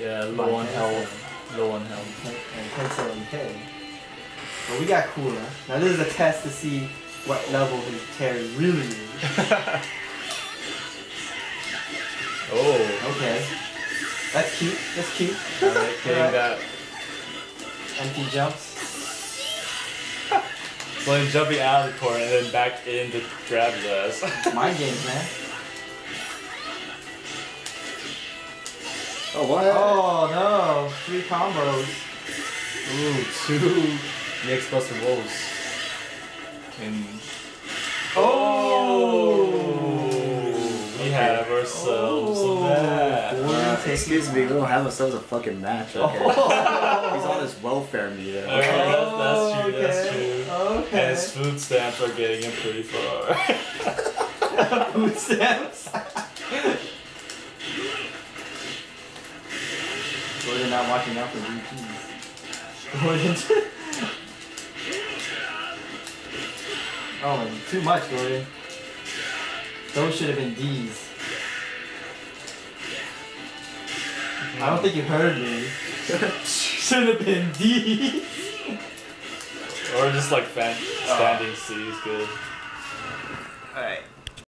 Yeah, low on health. Low on health. and 1070k. But we got Kula. Now this is a test to see what level his Terry really is. Oh. Okay. That's cute. That's cute. Alright, getting that. Empty jumps. So I'm jumping out of the corner and then back in to grab his ass. Mind games, man. Oh what? Oh no! Three combos. Ooh, two Mix Buster Wolves. And Oh! we have ourselves Oh, a match. Uh, excuse me, we don't have ourselves a fucking match. Okay. Oh. He's on his welfare meter. Alright, Okay. that's, that's true, that's okay. true. Okay. And his food stamps are getting him pretty far. Food stamps. Gordon not watching out for VPs. Gordon. oh, too much, Gordon. Those should have been D's. I don't think you heard me. should have been D's. or just like fan- oh. standing C is good.